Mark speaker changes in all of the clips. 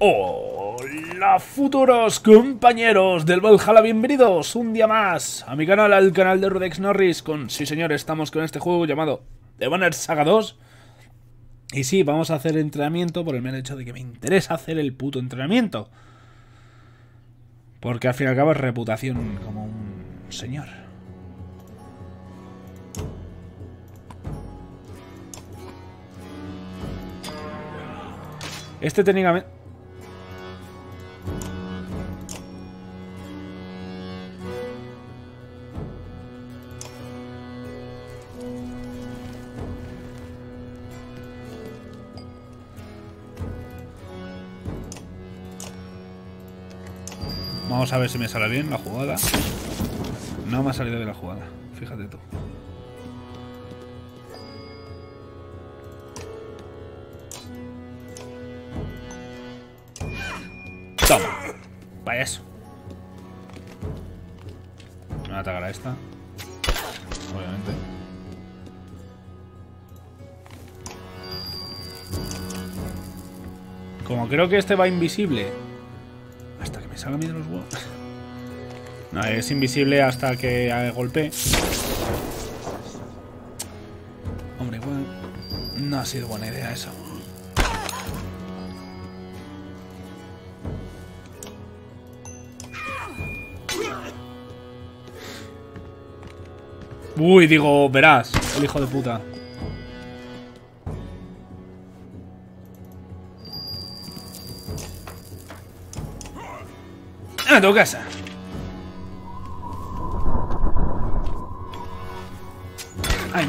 Speaker 1: Hola futuros compañeros del Valhalla, bienvenidos un día más a mi canal, al canal de Rudex Norris con, sí señor, estamos con este juego llamado The Banner Saga 2 Y sí, vamos a hacer entrenamiento por el mero hecho de que me interesa hacer el puto entrenamiento. Porque al fin y al cabo es reputación como un señor. Este técnicamente... a ver si me sale bien la jugada. No me ha salido bien la jugada, fíjate tú. Toma. Vaya eso. Me va a atacar a esta. Obviamente. Como creo que este va invisible. Hasta que me salga bien los huevos. No, es invisible hasta que golpee. Hombre, igual... No ha sido buena idea eso. Uy, digo, verás, el hijo de puta. A tu casa. Ay.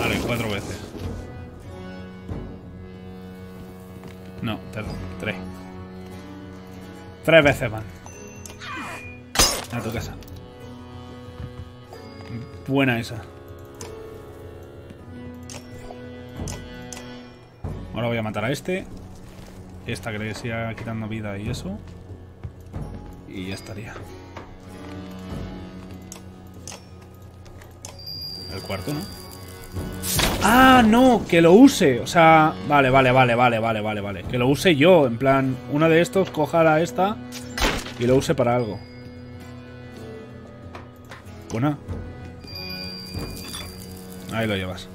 Speaker 1: Vale, cuatro veces. No, perdón, tres. Tres veces van. A tu casa. Buena esa. Matar a este. Esta que le siga quitando vida y eso. Y ya estaría. El cuarto, ¿no? ¡Ah, no! Que lo use. O sea, vale, vale, vale, vale, vale, vale, vale. Que lo use yo. En plan, uno de estos coja a esta y lo use para algo. Buena. Ahí lo llevas.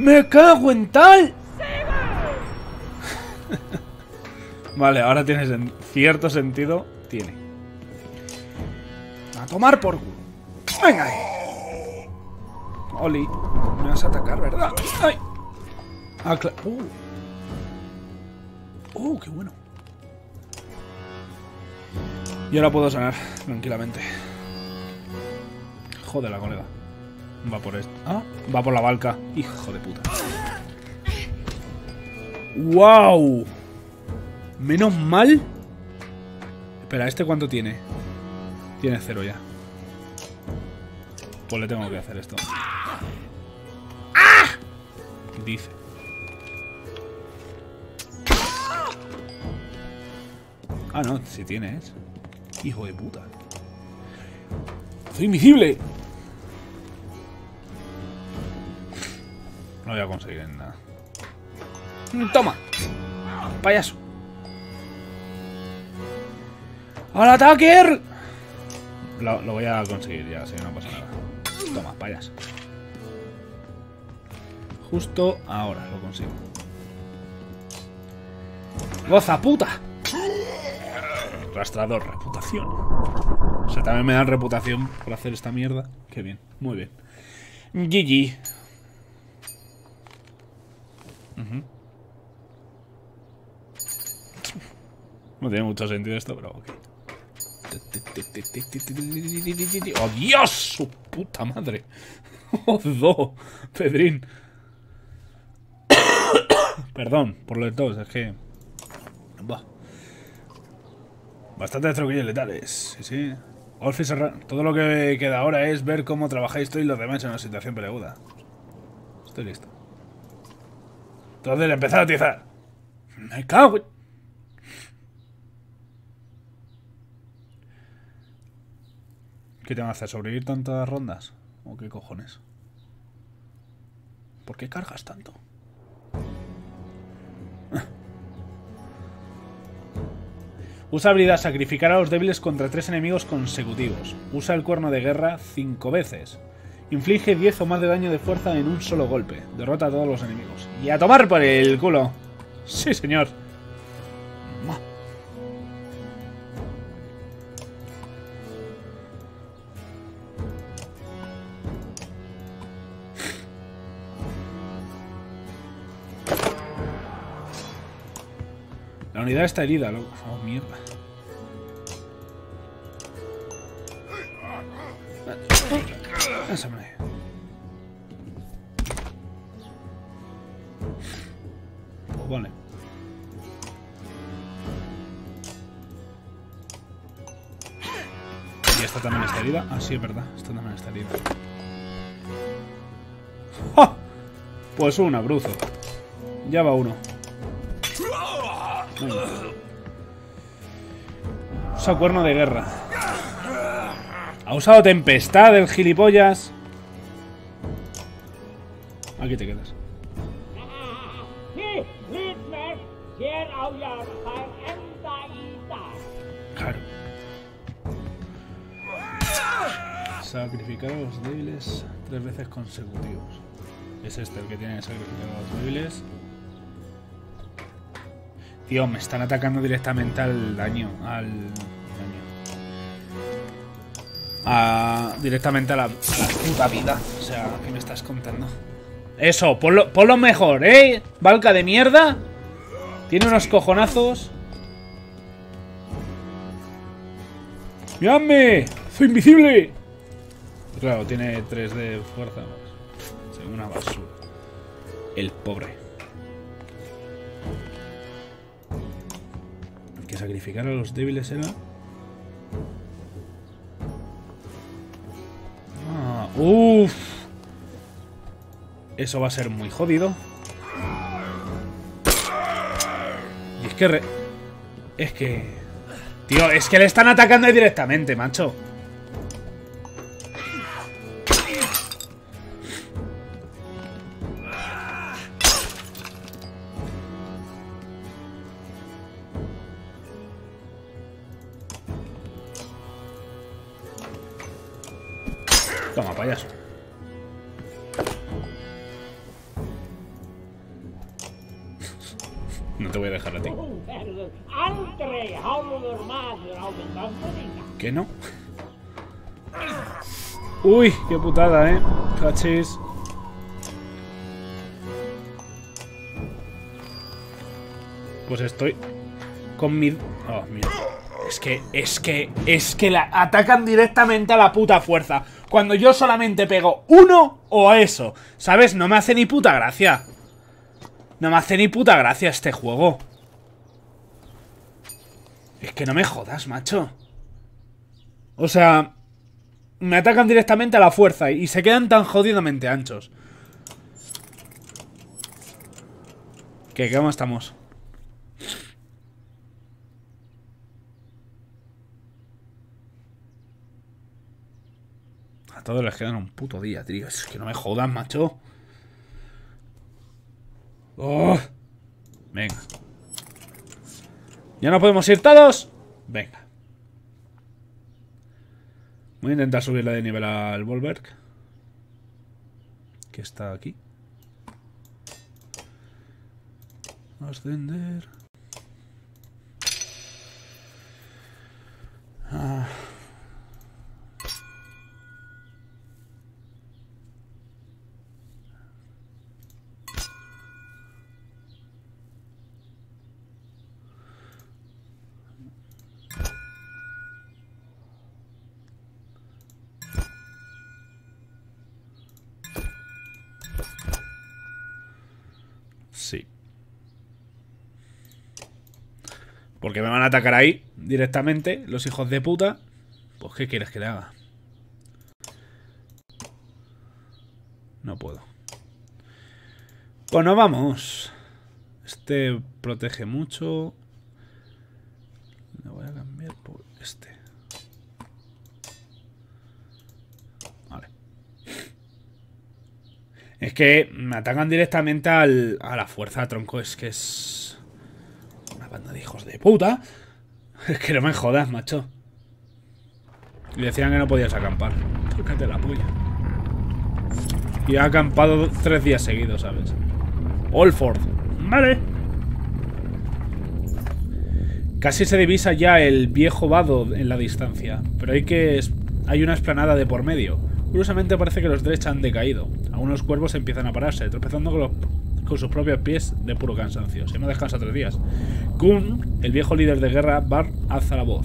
Speaker 1: ¡Me cago en tal! vale, ahora tienes en cierto sentido. Tiene. A tomar por culo. Venga ahí. Oli, me vas a atacar, ¿verdad? ¡Ay! Ah, uh. ¡Uh! ¡Qué bueno! Y ahora puedo sanar tranquilamente. Joder, la colega. Va por esto. Ah, va por la balca. Hijo de puta. ¡Wow! Menos mal. Espera, ¿este cuánto tiene? Tiene cero ya. Pues le tengo que hacer esto. ¡Ah! Dice. Ah, no, si tienes. Hijo de puta. ¡Soy invisible! No voy a conseguir nada. ¡Toma! ¡Payaso! ¡Al ataque! Lo, lo, voy a conseguir ya, si no pasa nada. Toma, payaso. Justo ahora lo consigo. ¡Goza puta! Rastrador, reputación. O sea, también me dan reputación por hacer esta mierda. Qué bien, muy bien. GG. No tiene mucho sentido esto, pero ok. ¡Oh, Dios! ¡Su puta madre! ¡Oh, Pedrín! Perdón por lo de todos, es que... Bah. Bastantes letales, sí, sí. todo lo que queda ahora es ver cómo trabajáis tú y los demás en una situación peleaguda. Estoy listo. Entonces empezar a utilizar. Me cago. ¿Qué te va a hacer? ¿Sobrevivir tantas rondas? ¿O qué cojones? ¿Por qué cargas tanto? Usa habilidad sacrificar a los débiles contra tres enemigos consecutivos. Usa el cuerno de guerra cinco veces. Inflige 10 o más de daño de fuerza en un solo golpe. Derrota a todos los enemigos. Y a tomar por el culo. Sí, señor. La unidad está herida, loco. Oh, mierda. Pues vale. Y esta también está herida. Ah, sí, es verdad. Esta también está herida. ¡Ja! Pues un abruzo. Ya va uno. Usa cuerno de guerra. Ha usado tempestad el gilipollas. Aquí te quedas. Claro. Sacrificar a los débiles tres veces consecutivos. Es este el que tiene que sacrificar a los débiles. Tío, me están atacando directamente al daño. Al. A, directamente a la, a puta vida. O sea, ¿qué me estás contando? Eso, ponlo, ponlo mejor, ¿eh? Valca de mierda. Tiene unos cojonazos. ¡Miradme! ¡Soy invisible! Claro, tiene 3 de fuerza. Una basura. El pobre. Hay que sacrificar a los débiles era. Uff. Eso va a ser muy jodido. Y es que... Re... Es que... Tío, es que le están atacando directamente, macho. No te voy a dejar a ti. ¿Qué no? Uy, qué putada, eh. Cachis. Pues estoy con mi... Oh, mira. Es que, es que, es que la atacan directamente a la puta fuerza. Cuando yo solamente pego uno o eso. ¿Sabes? No me hace ni puta gracia. No me hace ni puta gracia este juego. Es que no me jodas, macho. O sea, me atacan directamente a la fuerza y se quedan tan jodidamente anchos. ¿Qué? ¿Cómo estamos? A todos les quedan un puto día, tío. Es que no me jodas, macho. Oh. Venga. ¿Ya no podemos ir todos? Venga. Voy a intentar subirle de nivel al Volberg. Que está aquí. Ascender. Porque me van a atacar ahí directamente, los hijos de puta. Pues, ¿qué quieres que le haga? No puedo. Pues nos vamos. Este protege mucho. Lo voy a cambiar por este. Vale. Es que me atacan directamente al, a la fuerza, tronco. Es que es Hijos de puta. Es que no me jodas, macho. Y decían que no podías acampar. Tócate la polla. Y ha acampado tres días seguidos, ¿sabes? Olford. Vale. Casi se divisa ya el viejo vado en la distancia, pero hay que hay una esplanada de por medio. Curiosamente parece que los Dredge han decaído. Algunos cuervos empiezan a pararse, tropezando con, con sus propios pies de puro cansancio. Si no descansa tres días. Kun, el viejo líder de guerra, Bar, alza la voz.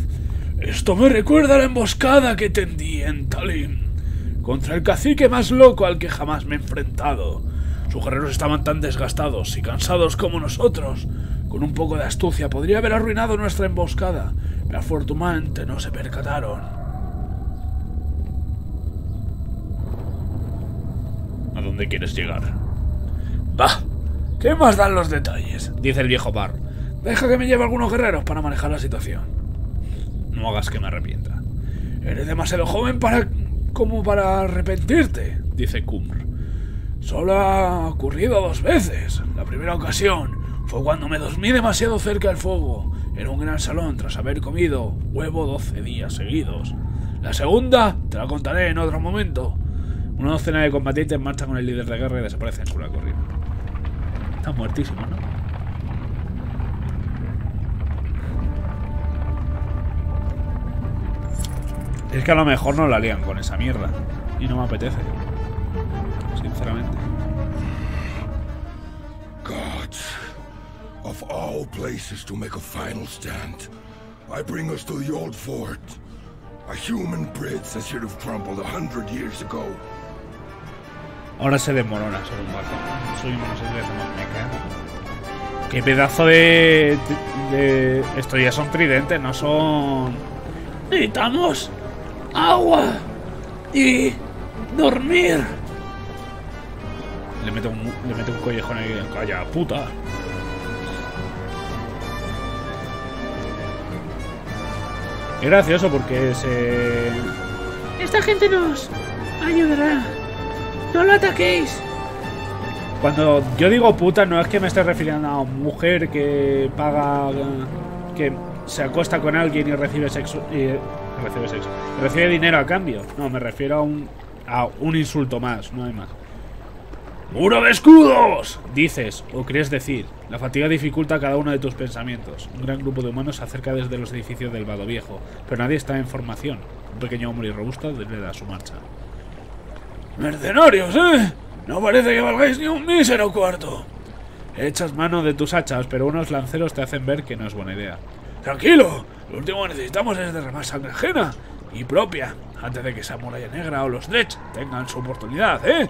Speaker 1: Esto me recuerda a la emboscada que tendí en Talim. Contra el cacique más loco al que jamás me he enfrentado. Sus guerreros estaban tan desgastados y cansados como nosotros. Con un poco de astucia podría haber arruinado nuestra emboscada, pero afortunadamente no se percataron. ¿A dónde quieres llegar? Bah, ¿qué más dan los detalles? Dice el viejo Bar. Deja que me lleve algunos guerreros para manejar la situación. No hagas que me arrepienta. Eres demasiado joven para como para arrepentirte, dice Kumr. Solo ha ocurrido dos veces. La primera ocasión fue cuando me dormí demasiado cerca del fuego, en un gran salón tras haber comido huevo 12 días seguidos. La segunda te la contaré en otro momento. Una docena de combatientes marcha con el líder de guerra y desaparece en su recorrido. Está muertísimo, ¿no? Es que a lo mejor no la lían con esa mierda. Y no me apetece. Sinceramente.
Speaker 2: Of all places to make a final stand, I bring us to the old fort. A human bridge that should have crumbled a hundred years ago.
Speaker 1: Ahora se desmorona sobre un barco. No sé si hacemos meca. Qué pedazo de, de, de... Esto ya son tridentes, no son... Necesitamos agua y dormir. Le meto un, le meto un collejón ahí. Calla, puta. Es gracioso porque se...
Speaker 3: Esta gente nos ayudará. No lo ataquéis.
Speaker 1: Cuando yo digo puta no es que me esté refiriendo a una mujer que paga... que se acuesta con alguien y recibe sexo... Y, recibe sexo. Recibe dinero a cambio. No, me refiero a un, a un insulto más, no hay más. ¡Muro de escudos! Dices, o crees decir. La fatiga dificulta cada uno de tus pensamientos. Un gran grupo de humanos se acerca desde los edificios del Vado Viejo, pero nadie está en formación. Un pequeño hombre robusto da su marcha. ¡Mercenarios, eh! No parece que valgáis ni un mísero cuarto. Echas mano de tus hachas, pero unos lanceros te hacen ver que no es buena idea. Tranquilo, lo último que necesitamos es derramar sangre ajena y propia, antes de que esa muralla negra o los Dredge tengan su oportunidad, ¿eh?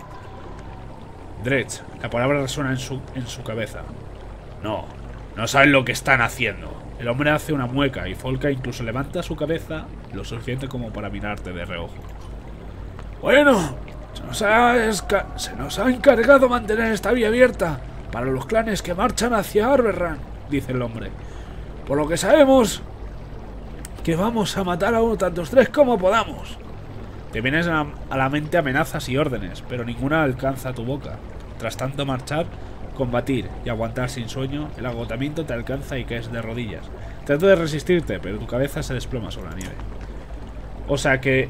Speaker 1: Dredge, la palabra resuena en su, en su cabeza. No, no saben lo que están haciendo. El hombre hace una mueca y Folka incluso levanta su cabeza lo suficiente como para mirarte de reojo. Bueno, se nos ha, encargado mantener esta vía abierta para los clanes que marchan hacia Arberran, dice el hombre. Por lo que sabemos que vamos a matar a uno tantos tres como podamos. Te vienes a, la mente amenazas y órdenes, pero ninguna alcanza tu boca. Tras tanto marchar, combatir y aguantar sin sueño, el agotamiento te alcanza y caes de rodillas. Trato de resistirte, pero tu cabeza se desploma sobre la nieve. O sea que,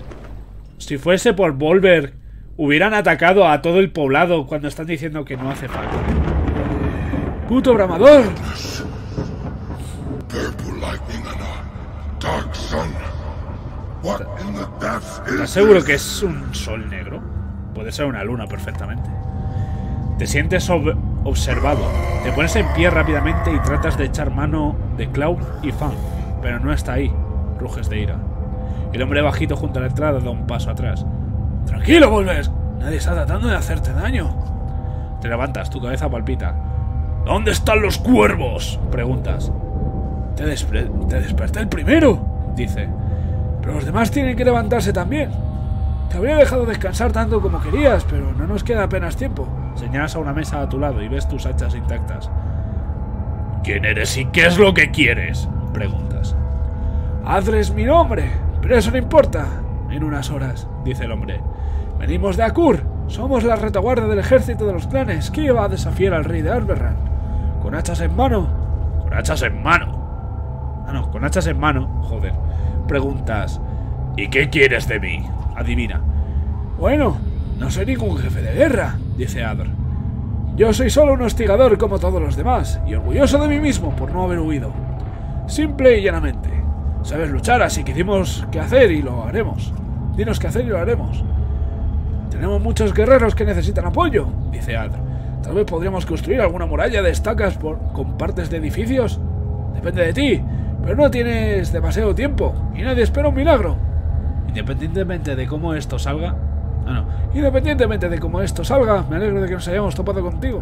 Speaker 1: si fuese por Volver, hubieran atacado a todo el poblado cuando están diciendo que no hace falta. ¡Puto bramador! ¿Estás seguro que es un sol negro? Puede ser una luna perfectamente. Te sientes observado. Te pones en pie rápidamente y tratas de echar mano de Cloud y Fan, pero no está ahí. Ruges de ira. El hombre bajito junto a la entrada da un paso atrás. Tranquilo, Volver. Nadie está tratando de hacerte daño. Te levantas, tu cabeza palpita. ¿Dónde están los cuervos? Preguntas. Te, te desperté el primero, dice. Pero los demás tienen que levantarse también. Te habría dejado descansar tanto como querías, pero no nos queda apenas tiempo. Señalas a una mesa a tu lado y ves tus hachas intactas. ¿Quién eres y qué es lo que quieres? Preguntas. Adre es mi nombre, pero eso no importa. En unas horas, dice el hombre. Venimos de Akur Somos la retaguardia del ejército de los clanes. ¿Qué va a desafiar al rey de Alberran? ¿Con hachas en mano? ¿Con hachas en mano? Ah, no, con hachas en mano. Joder. Preguntas. ¿Y qué quieres de mí? Adivina. Bueno, no soy ningún jefe de guerra, dice Adr. Yo soy solo un hostigador como todos los demás, y orgulloso de mí mismo por no haber huido. Simple y llanamente. Sabes luchar, así que dimos qué hacer y lo haremos. Dinos qué hacer y lo haremos. Tenemos muchos guerreros que necesitan apoyo, dice Adr. Tal vez podríamos construir alguna muralla de estacas por, con partes de edificios. Depende de ti, pero no tienes demasiado tiempo y nadie espera un milagro. Independientemente de cómo esto salga. Ah, no. Independientemente de cómo esto salga, me alegro de que nos hayamos topado contigo.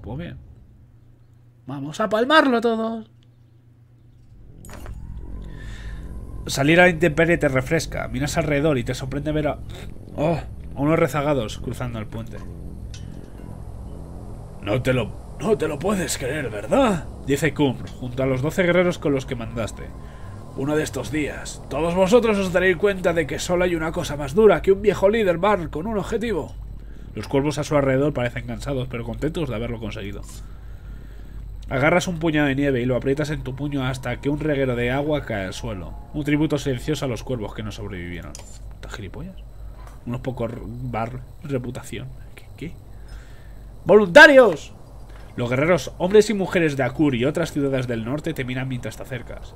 Speaker 1: Pues bien. Vamos a palmarlo todos. Salir a la intemperie te refresca, miras alrededor y te sorprende ver a... Oh, unos rezagados cruzando el puente. No te lo... No te lo puedes creer, ¿verdad? Dice Kumr, junto a los doce guerreros con los que mandaste. Uno de estos días, todos vosotros os daréis cuenta de que solo hay una cosa más dura que un viejo líder bar con un objetivo. Los cuervos a su alrededor parecen cansados, pero contentos de haberlo conseguido. Agarras un puñado de nieve y lo aprietas en tu puño hasta que un reguero de agua cae al suelo. Un tributo silencioso a los cuervos que no sobrevivieron. ¿Estás gilipollas? Unos pocos bar reputación. ¿Qué? ¡Voluntarios! Los guerreros, hombres y mujeres de Akur y otras ciudades del norte te miran mientras te acercas.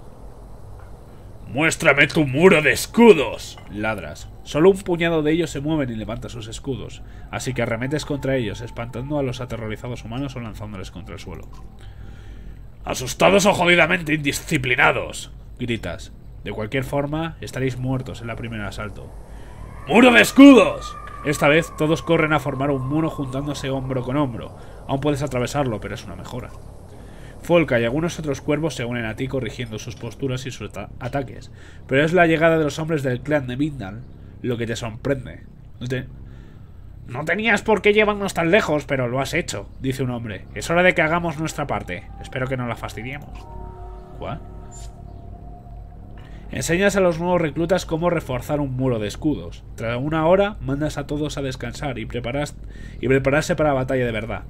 Speaker 1: ¡Muéstrame tu muro de escudos! Ladras. Solo un puñado de ellos se mueven y levantan sus escudos, así que arremetes contra ellos, espantando a los aterrorizados humanos o lanzándoles contra el suelo. ¡Asustados o jodidamente indisciplinados! gritas. De cualquier forma, estaréis muertos en la primera asalto. ¡Muro de escudos! Esta vez todos corren a formar un muro juntándose hombro con hombro. Aún puedes atravesarlo, pero es una mejora. Folka y algunos otros cuervos se unen a ti corrigiendo sus posturas y sus ataques, pero es la llegada de los hombres del clan de Vindal lo que te sorprende. No, te... no tenías por qué llevarnos tan lejos, pero lo has hecho, dice un hombre. Es hora de que hagamos nuestra parte. Espero que no la fastidiemos. ¿Cuál? Enseñas a los nuevos reclutas cómo reforzar un muro de escudos. Tras una hora, mandas a todos a descansar y, preparas, y prepararse para la batalla de verdad.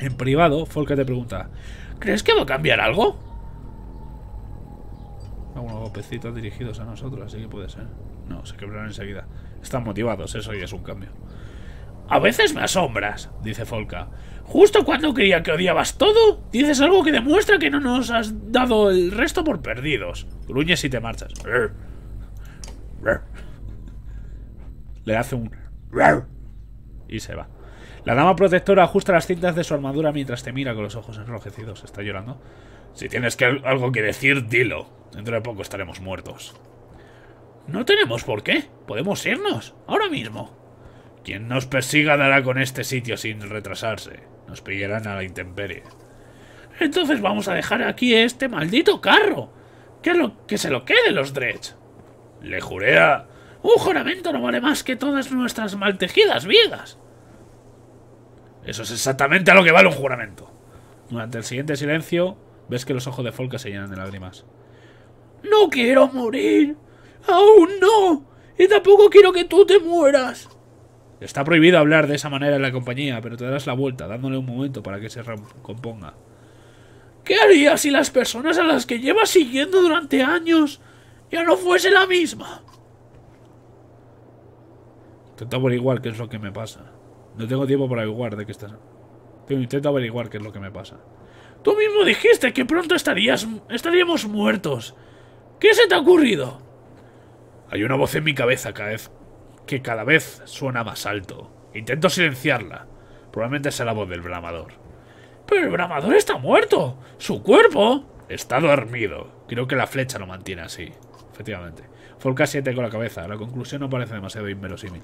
Speaker 1: En privado, Folka te pregunta: ¿Crees que va a cambiar algo? Algunos golpecitos dirigidos a nosotros, así que puede ser. No, se quebrarán enseguida. Están motivados, eso ya es un cambio. A veces me asombras, dice Folka. Justo cuando creía que odiabas todo, dices algo que demuestra que no nos has dado el resto por perdidos. Gruñes y te marchas. Le hace un... Y se va. La dama protectora ajusta las cintas de su armadura mientras te mira con los ojos enrojecidos. ¿Está llorando? Si tienes algo que decir, dilo. Dentro de poco estaremos muertos. No tenemos por qué. Podemos irnos. Ahora mismo. Quien nos persiga dará con este sitio sin retrasarse. Nos pillarán a la intemperie. Entonces vamos a dejar aquí este maldito carro. Que, lo, que se lo quede los Dredge. Le juré a... Un juramento no vale más que todas nuestras maltejidas vidas. Eso es exactamente a lo que vale un juramento. Durante el siguiente silencio, ves que los ojos de Folka se llenan de lágrimas. No quiero morir. Aún no. Y tampoco quiero que tú te mueras. Está prohibido hablar de esa manera en la compañía, pero te darás la vuelta, dándole un momento para que se recomponga. ¿Qué harías si las personas a las que llevas siguiendo durante años ya no fuese la misma? Intento averiguar qué es lo que me pasa. No tengo tiempo para averiguar de qué estás. Pero intento averiguar qué es lo que me pasa. Tú mismo dijiste que pronto estarías, estaríamos muertos. ¿Qué se te ha ocurrido? Hay una voz en mi cabeza cada vez que cada vez suena más alto. Intento silenciarla. Probablemente sea la voz del bramador. Pero el bramador está muerto. Su cuerpo está dormido. Creo que la flecha lo mantiene así. Efectivamente. Folka siente con la cabeza. La conclusión no parece demasiado inverosímil.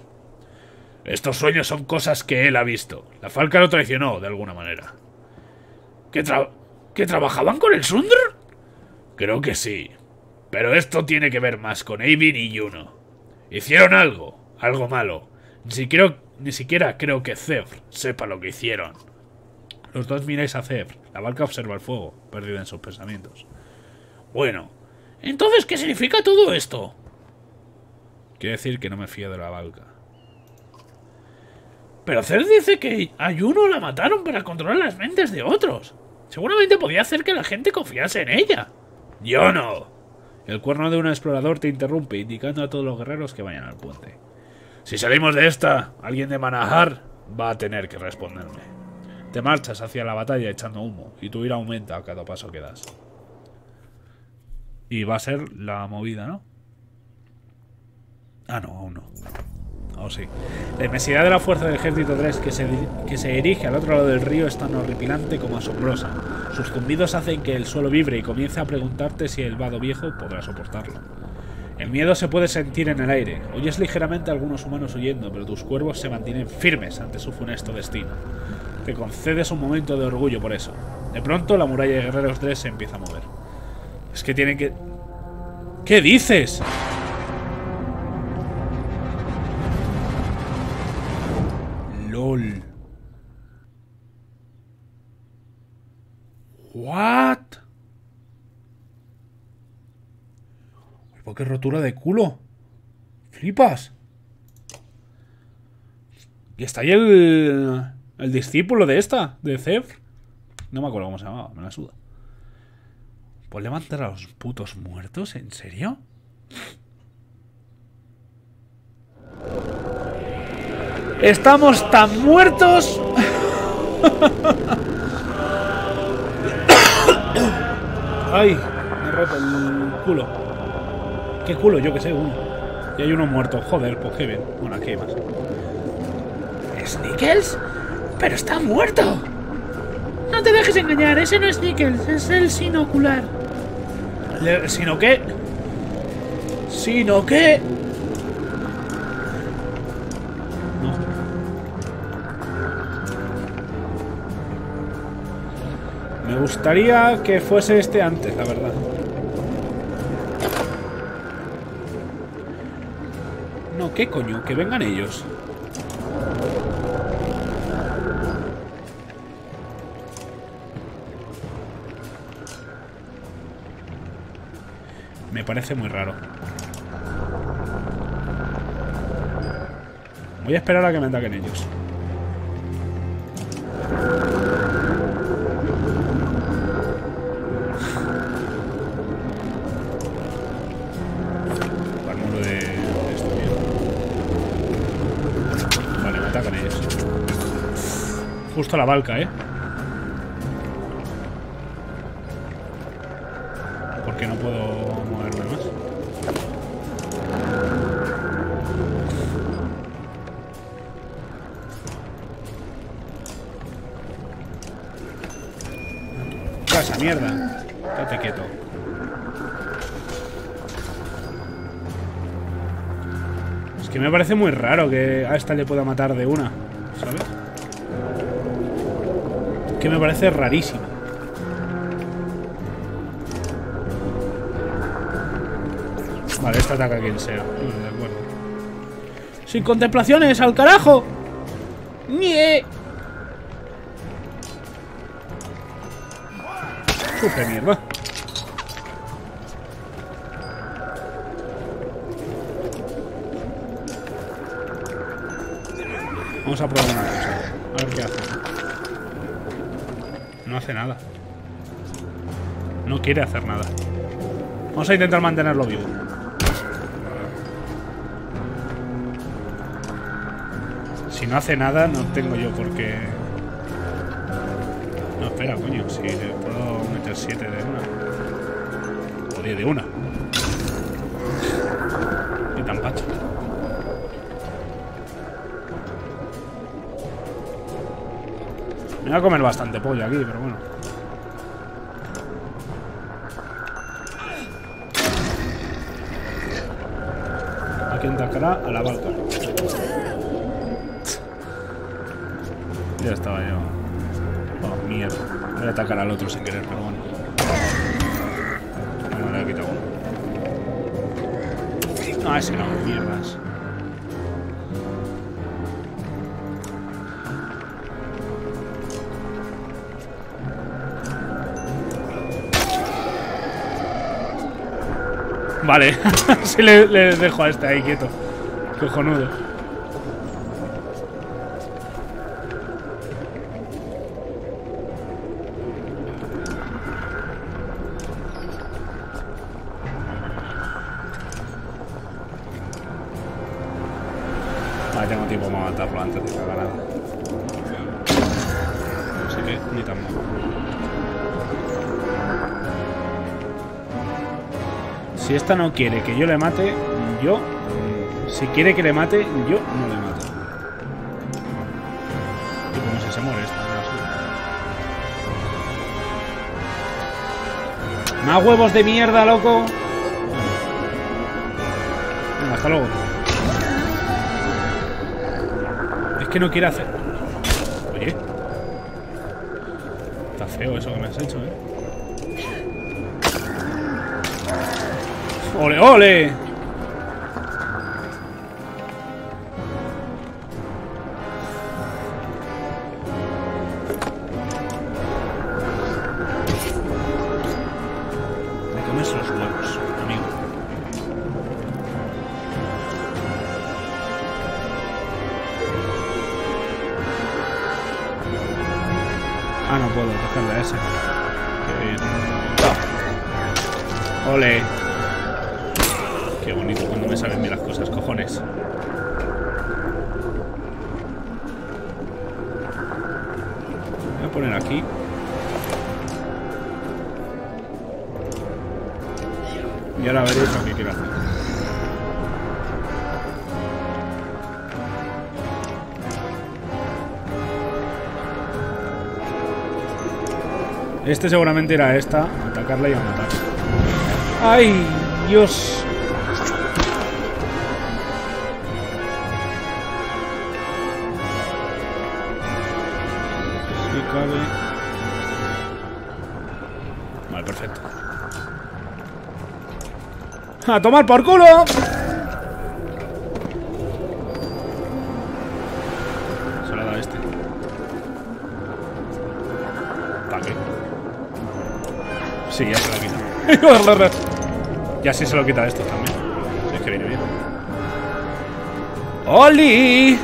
Speaker 1: Estos sueños son cosas que él ha visto. La falca lo traicionó, de alguna manera. ¿Que, ¿Que trabajaban con el Sundr? Creo que sí. Pero esto tiene que ver más con Avin y Juno. Hicieron algo, algo malo. Ni siquiera, creo que Zephyr sepa lo que hicieron. Los dos miráis a Zephyr. La barca observa el fuego, perdida en sus pensamientos. Bueno, entonces, ¿qué significa todo esto? Quiere decir que no me fío de la barca.
Speaker 3: Pero Cer dice que a Juno la mataron para controlar las mentes de otros. Seguramente podía hacer que la gente confiase en ella.
Speaker 1: Yo no. El cuerno de un explorador te interrumpe, indicando a todos los guerreros que vayan al puente. Si salimos de esta, alguien de Manahar va a tener que responderme. Te marchas hacia la batalla echando humo, y tu ira aumenta a cada paso que das. Y va a ser la movida, ¿no? Ah, no, aún no. Oh, sí. La inmensidad de la fuerza del ejército 3 que se, que se erige al otro lado del río es tan horripilante como asombrosa. Sus zumbidos hacen que el suelo vibre y comience a preguntarte si el vado viejo podrá soportarlo. El miedo se puede sentir en el aire. Oyes ligeramente a algunos humanos huyendo, pero tus cuervos se mantienen firmes ante su funesto destino. Te concedes un momento de orgullo por eso. De pronto la muralla de Guerreros 3 se empieza a mover. Es que tienen que... ¿Qué dices? LOL. What? Uy, qué rotura de culo. Flipas. Y está ahí el, el discípulo de esta, de Zeph. No me acuerdo cómo se llamaba, me la suda. ¿Puedo levantar a los putos muertos? ¿En serio? Estamos tan muertos. Ay, me he roto el culo. ¿Qué culo? Yo que sé, uno. Y hay uno muerto. Joder, pues qué bien. Bueno, aquí hay más.
Speaker 3: ¿Snickles? ¡Pero está muerto! No te dejes engañar, ese no es Snickles, es el sinocular.
Speaker 1: ¿Sino qué? ¿Sino qué? No. Me gustaría que fuese este antes, la verdad. ¿Qué coño? Que vengan ellos. Me parece muy raro. Voy a esperar a que me ataquen ellos. Justo a la balca, ¿eh? Porque no puedo moverme más. Casa, mierda. Quédate quieto. Es que me parece muy raro que a esta le pueda matar de una, Que me parece rarísimo. Vale, esta ataca a quien sea. Mm, De acuerdo. ¡Sin contemplaciones, al carajo! ¡Nie! ¡Sufre mierda! Vamos a probar una cosa. A ver qué hace. No hace nada. No quiere hacer nada. Vamos a intentar mantenerlo vivo. Si no hace nada, no tengo yo por qué... No, espera, coño. Si puedo meter 7 de una. O 10 de una. Voy a comer bastante pollo aquí, pero bueno. ¿A quién atacará? A la balca. Ya estaba yo. Oh, mierda. Voy a atacar al otro sin querer, pero bueno. No le he quitado uno. No, ese no, Vale, si sí, les, dejo a este ahí quieto. Cojonudo. Vale, tengo tiempo para matarlo antes de que haga nada. Si esta no quiere que yo le mate, yo... Si quiere que le mate, yo no le mato. Y como si se muere esta. ¡Más huevos de mierda, loco! Venga, hasta luego. Es que no quiere hacer... Oye. Está feo eso que me has hecho, ¿eh? ¡Ole, ole! Me comes los huevos, amigo. Ah, no puedo. Qué bonito cuando me saben bien las cosas, cojones. Voy a poner aquí. Y ahora veréis lo que quiero hacer. Este seguramente era esta, atacarla y a matar. ¡Ay, Dios! ¡A tomar por culo! Se la da este. ¿Para qué? Sí, ya se lo quita. ya sí se lo quita esto también. Es que viene bien. ¡Oli!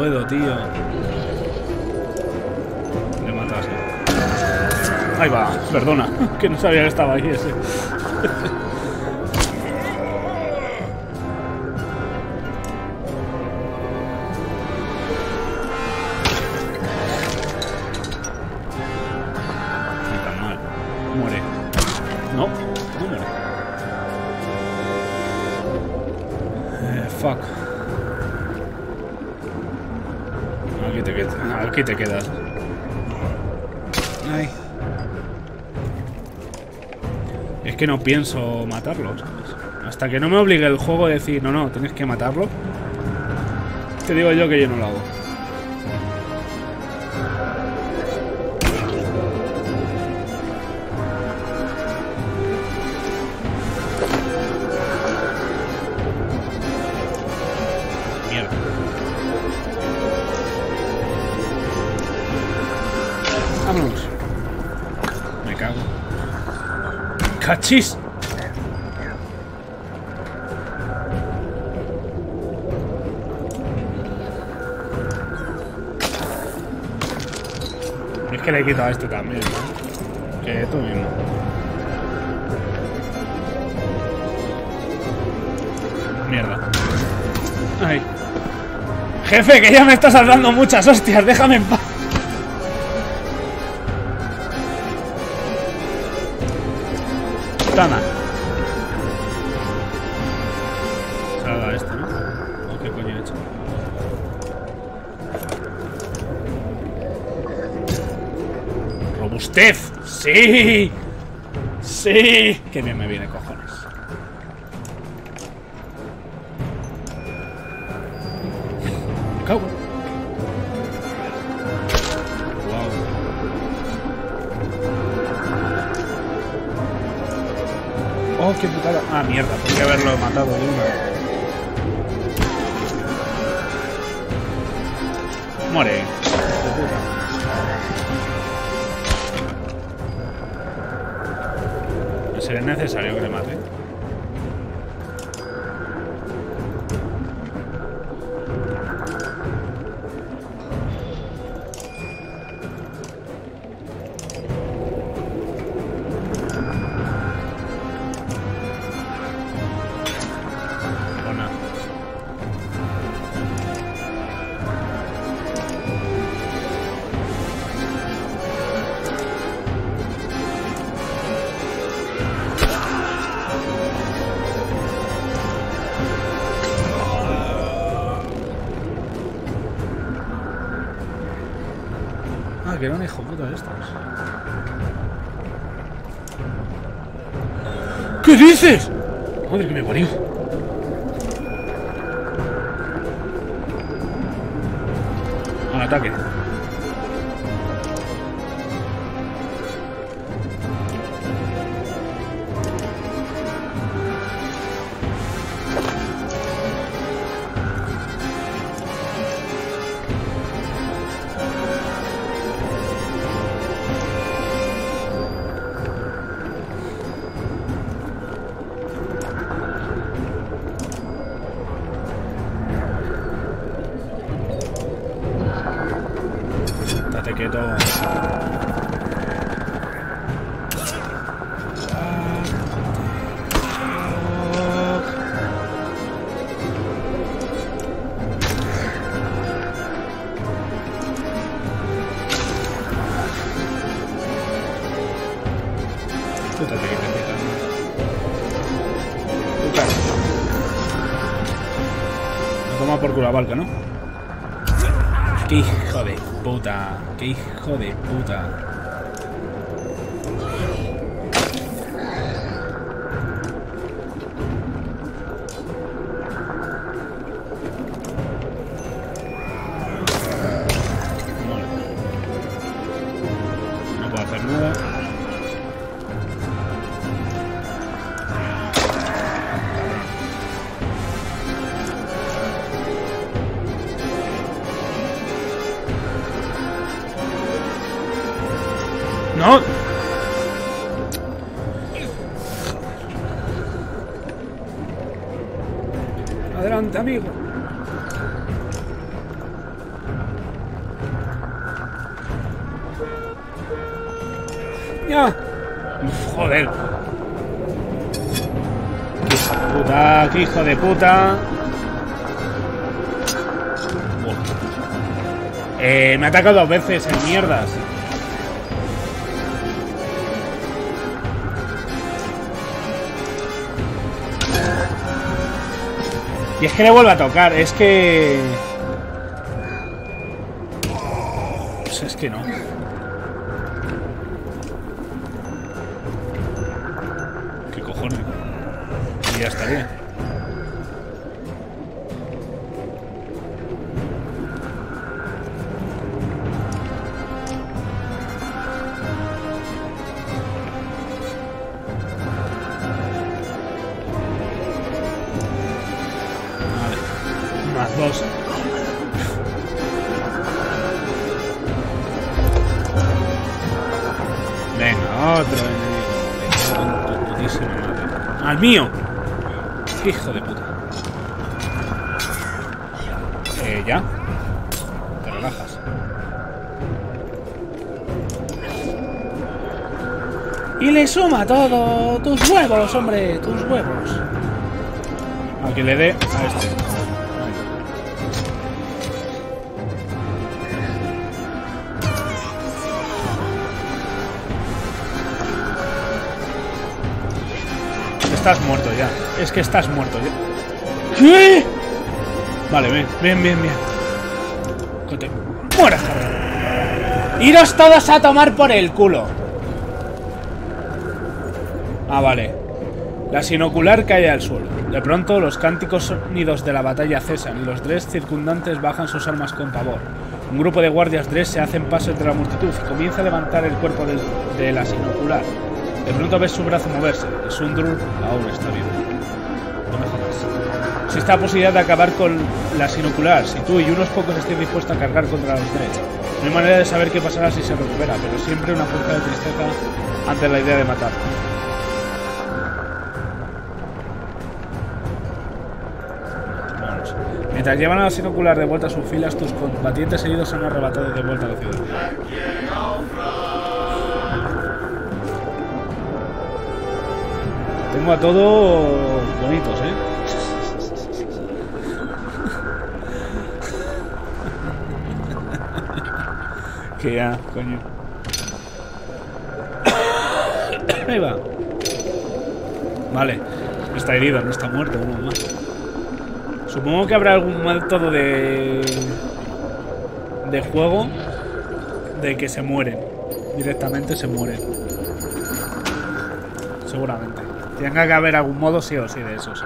Speaker 1: Puedo, tío. Le matas. Ahí va, perdona, que no sabía que estaba ahí ese. Que no pienso matarlo, ¿sabes? Hasta que no me obligue el juego a decir, no, no, tienes que matarlo. Te digo yo que yo no lo hago. Mierda. ¡Cachis! Es que le he quitado a este también, ¿no? Que tú mismo. Mierda. Ay. Jefe, que ya me estás dando muchas hostias, déjame en paz. ¡Sí! ¡Sí! ¡Qué bien me viene, cojones! Me. Oh, qué putada. Ah, mierda, podría haberlo matado de una. Muere. No será necesario que le mate. ¿Qué dices? Madre que me parió. Adelante, amigo. Ya. Joder. Qué hijo de puta, qué hijo de puta. Eh, me ataca dos veces en mierdas. Y es que le vuelve a tocar, es que... Ya. Te relajas. Y le suma todo. Tus huevos, hombre. Tus huevos. A que le dé a este. Estás muerto ya. Es que estás muerto ya. ¿Qué? Vale, bien, bien, bien, bien. Que te cabrón. Iros todos a tomar por el culo. Ah, vale. La sinocular cae al suelo. De pronto, los cánticos sonidos de la batalla cesan y los tres circundantes bajan sus armas con pavor. Un grupo de guardias Dres se hacen paso entre la multitud y comienza a levantar el cuerpo de la sinocular. De pronto ves su brazo moverse y Sundrur aún está vivo. La posibilidad de acabar con la sinocular. Si tú y unos pocos estén dispuestos a cargar contra los tres, no hay manera de saber qué pasará si se recupera, pero siempre una fuerza de tristeza ante la idea de matar. Mientras llevan a la sinocular de vuelta a sus filas, tus combatientes heridos son arrebatados de vuelta a la ciudad. Tengo a todos bonitos, ¿eh? Que ya, coño. Ahí va. Vale. Está herido, no está muerto, uno más. Supongo que habrá algún método de... De juego de que se mueren. Directamente se mueren. Seguramente. Tenga que haber algún modo sí o sí de esos.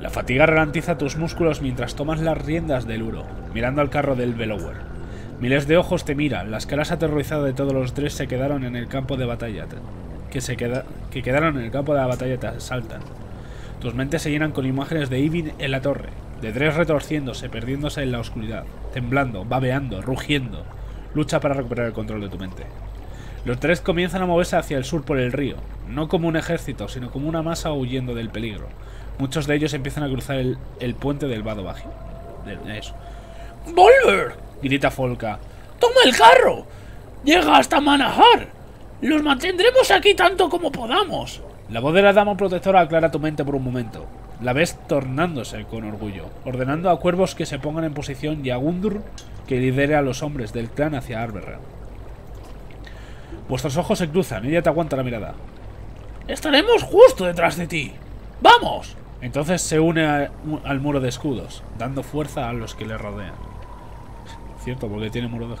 Speaker 1: La fatiga ralentiza tus músculos mientras tomas las riendas del Uro, mirando al carro del Velower. Miles de ojos te miran, las caras aterrorizadas de todos los tres se quedaron en el campo de batalla. Que, se queda, que quedaron en el campo de la batalla te saltan. Tus mentes se llenan con imágenes de Ivin en la torre, de Dres retorciéndose, perdiéndose en la oscuridad, temblando, babeando, rugiendo. Lucha para recuperar el control de tu mente. Los tres comienzan a moverse hacia el sur por el río, no como un ejército, sino como una masa huyendo del peligro. Muchos de ellos empiezan a cruzar el, puente del vado bajo. Eso.
Speaker 3: ¡Volver!
Speaker 1: Grita Folka.
Speaker 3: ¡Toma el carro! ¡Llega hasta Manahar! ¡Los mantendremos aquí tanto como podamos!
Speaker 1: La voz de la dama protectora aclara tu mente por un momento. La ves tornándose con orgullo, ordenando a cuervos que se pongan en posición y a Gundur que lidere a los hombres del clan hacia Arberra. Vuestros ojos se cruzan, ella te aguanta la mirada.
Speaker 3: ¡Estaremos justo detrás de ti! ¡Vamos!
Speaker 1: Entonces se une al muro de escudos, dando fuerza a los que le rodean. Cierto, porque tiene muro de...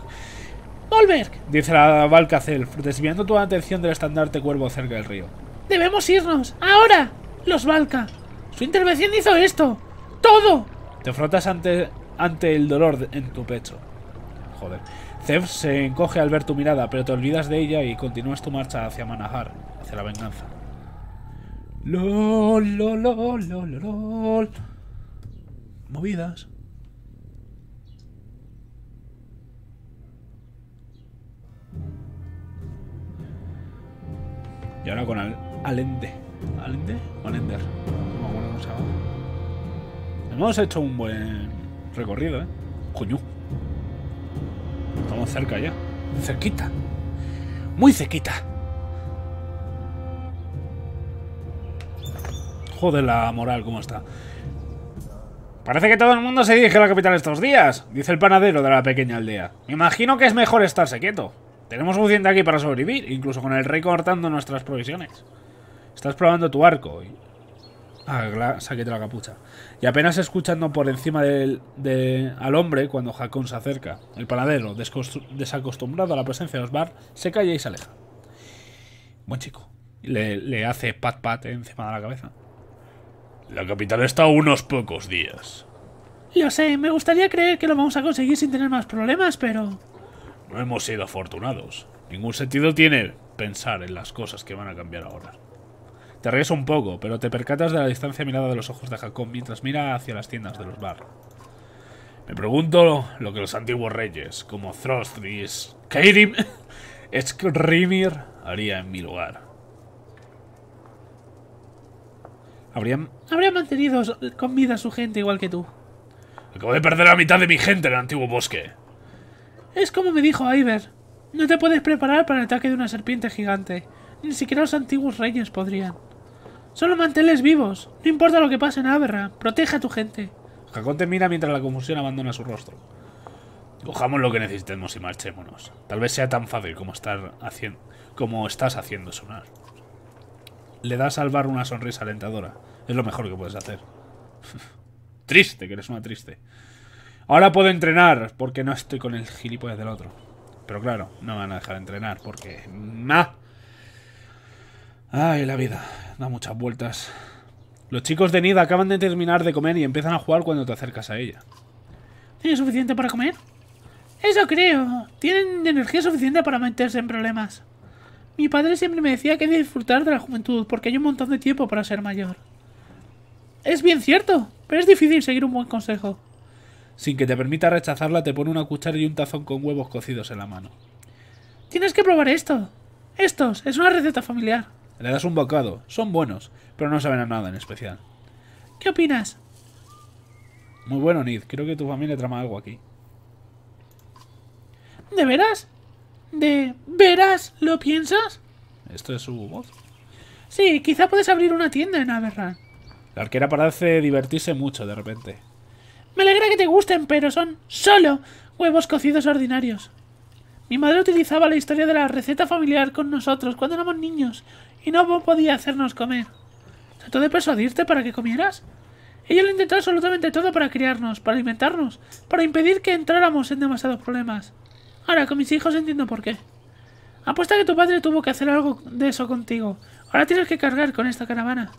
Speaker 3: ¡Volver!
Speaker 1: Dice la Valkacelf, desviando tu atención del estandarte cuervo cerca del río.
Speaker 3: ¡Debemos irnos! ¡Ahora! ¡Los Valka! ¡Su intervención hizo esto! ¡Todo!
Speaker 1: Te frotas ante, ante el dolor en tu pecho. Joder. Zeus se encoge al ver tu mirada, pero te olvidas de ella y continúas tu marcha hacia Manahar, hacia la venganza. Lol, lol, lol, lol, lol. Movidas. Y ahora con Al Alende. ¿Alende? ¿O Alender? No me acuerdo cómo se llama. Hemos hecho un buen recorrido, ¿eh? Coño. Estamos cerca ya. Cerquita. Muy cerquita. Joder, la moral, ¿cómo está? Parece que todo el mundo se dirige a la capital estos días, dice el panadero de la pequeña aldea. Me imagino que es mejor estarse quieto. Tenemos suficiente aquí para sobrevivir, incluso con el rey cortando nuestras provisiones. Estás probando tu arco y... Ah, la, sáquete la capucha. Y apenas escuchando por encima del, de, al hombre cuando Hakon se acerca. El panadero, desacostumbrado a la presencia de los bar, se calla y se aleja. Buen chico. Le hace pat pat encima de la cabeza. La capital está a unos pocos días.
Speaker 3: Lo sé, me gustaría creer que lo vamos a conseguir sin tener más problemas, pero...
Speaker 1: No hemos sido afortunados. Ningún sentido tiene pensar en las cosas que van a cambiar ahora. Te ríes un poco, pero te percatas de la distancia mirada de los ojos de Jacob mientras mira hacia las tiendas de los bar. Me pregunto lo que los antiguos reyes, como Throst y Skyrim, Skrimir, haría en mi lugar. Habrían...
Speaker 3: Habría mantenido con vida a su gente igual que tú.
Speaker 1: Acabo de perder la mitad de mi gente en el antiguo bosque.
Speaker 3: Es como me dijo Iver. No te puedes preparar para el ataque de una serpiente gigante. Ni siquiera los antiguos reyes podrían. Solo manténles vivos. No importa lo que pase en Aberra. Protege a tu gente.
Speaker 1: Jacob te mira mientras la confusión abandona su rostro. Cojamos lo que necesitemos y marchémonos. Tal vez sea tan fácil como estar haciendo, como estás haciendo sonar. Le das al bar una sonrisa alentadora. Es lo mejor que puedes hacer. triste, que eres una triste. Ahora puedo entrenar porque no estoy con el gilipollas del otro. Pero claro, no me van a dejar entrenar porque... ¡Ma! Ay, la vida. Da muchas vueltas. Los chicos de Nida acaban de terminar de comer y empiezan a jugar cuando te acercas a ella.
Speaker 3: ¿Tienes suficiente para comer? Eso creo. Tienen energía suficiente para meterse en problemas. Mi padre siempre me decía que de disfrutar de la juventud porque hay un montón de tiempo para ser mayor. Es bien cierto, pero es difícil seguir un buen consejo.
Speaker 1: Sin que te permita rechazarla, te pone una cuchara y un tazón con huevos cocidos en la mano.
Speaker 3: Tienes que probar esto. Estos, es una receta familiar.
Speaker 1: Le das un bocado. Son buenos, pero no saben a nada en especial.
Speaker 3: ¿Qué opinas?
Speaker 1: Muy bueno, Nid. Creo que tu familia trama algo aquí.
Speaker 3: ¿De veras? ¿De veras lo piensas?
Speaker 1: Esto es su voz.
Speaker 3: Sí, quizá puedes abrir una tienda en Aberran.
Speaker 1: La arquera parece divertirse mucho de repente.
Speaker 3: Me alegra que te gusten, pero son solo huevos cocidos ordinarios. Mi madre utilizaba la historia de la receta familiar con nosotros cuando éramos niños y no podía hacernos comer. ¿Trató de persuadirte para que comieras? Ella lo intentó absolutamente todo para criarnos, para alimentarnos, para impedir que entráramos en demasiados problemas. Ahora, con mis hijos entiendo por qué. Apuesta que tu padre tuvo que hacer algo de eso contigo. Ahora tienes que cargar con esta caravana.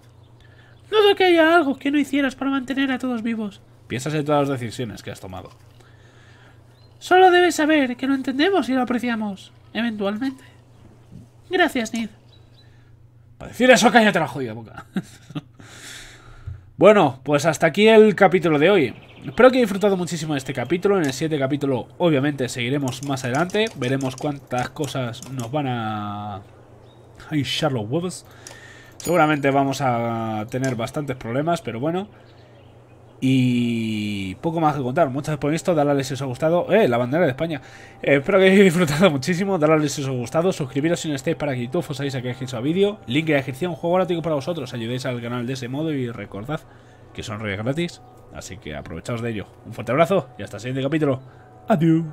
Speaker 3: Dudo que haya algo que no hicieras para mantener a todos vivos.
Speaker 1: Piensas en todas las decisiones que has tomado.
Speaker 3: Solo debes saber que lo entendemos y lo apreciamos. Eventualmente. Gracias, Nid.
Speaker 1: Para decir eso, cállate la jodida boca. bueno, pues hasta aquí el capítulo de hoy. Espero que hayáis disfrutado muchísimo de este capítulo. En el siguiente capítulo, obviamente, seguiremos más adelante. Veremos cuántas cosas nos van a... a hinchar los huevos. Seguramente vamos a tener bastantes problemas, pero bueno. Y poco más que contar. Muchas gracias por esto. Dale a like si os ha gustado. Eh, la bandera de España. Eh, espero que hayáis disfrutado muchísimo. Dale a like si os ha gustado. Suscribiros si no estáis para que YouTube os a que hecho vídeo. Link en la descripción. Juego gratis para vosotros. Ayudéis al canal de ese modo y recordad que son redes gratis. Así que aprovechaos de ello. Un fuerte abrazo y hasta el siguiente capítulo. Adiós.